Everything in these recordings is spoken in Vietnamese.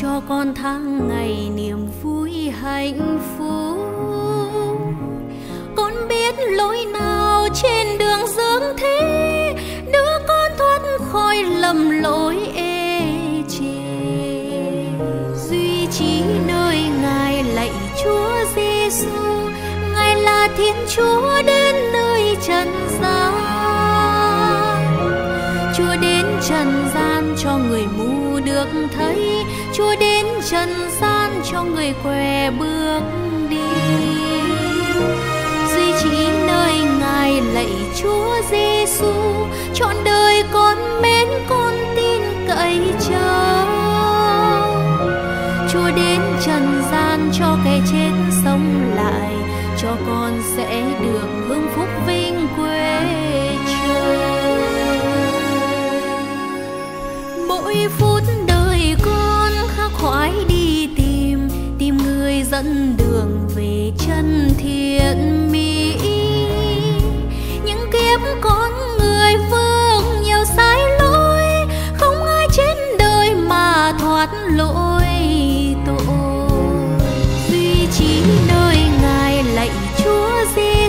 cho con tháng ngày niềm vui hạnh phúc. Con biết lối nào trên đường dưỡng thế đưa con thoát khỏi lầm lỗi ê chề. Duy chỉ nơi ngài lạy chúa giêsu ngài là thiên chúa đến nơi trần gian. Trần gian cho người què bước đi. Duy chỉ nơi ngài lạy chúa giêsu trọn đời con mến con tin cậy chờ chúa đến trần gian cho kẻ chết sống lại, cho con sẽ được hưởng phúc vinh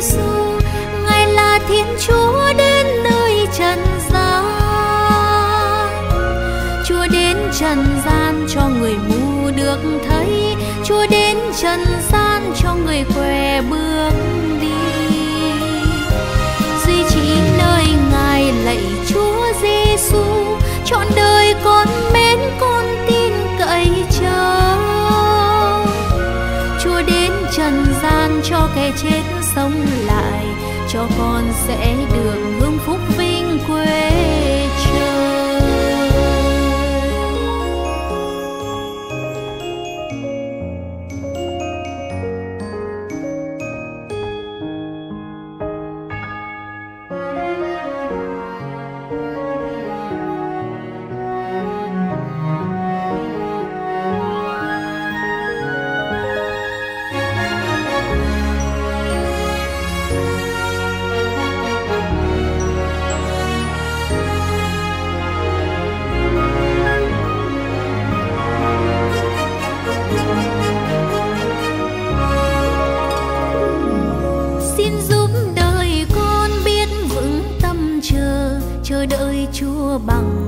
giêsu ngài là thiên chúa đến nơi trần gian. Chúa đến trần gian cho người mù được thấy. Chúa đến trần gian cho người què bước đi. Duy chỉ nơi ngài lạy chúa giêsu chọn đời cho kẻ chết sống lại cho con sẽ được hưởng phúc vinh chờ đợi chúa bằng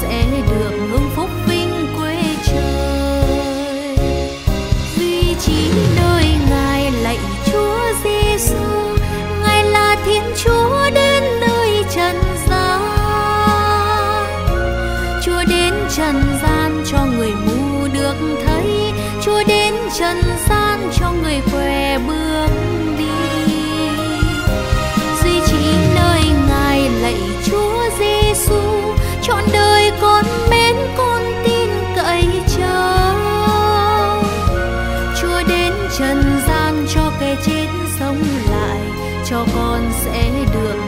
sẽ được hưởng phúc vinh quê trời. Duy chỉ nơi ngài lạy chúa giêsu ngài là thiên chúa đến nơi trần gian. Chúa đến trần gian cho người mù được thấy, chúa đến trần gian sống lại cho con sẽ được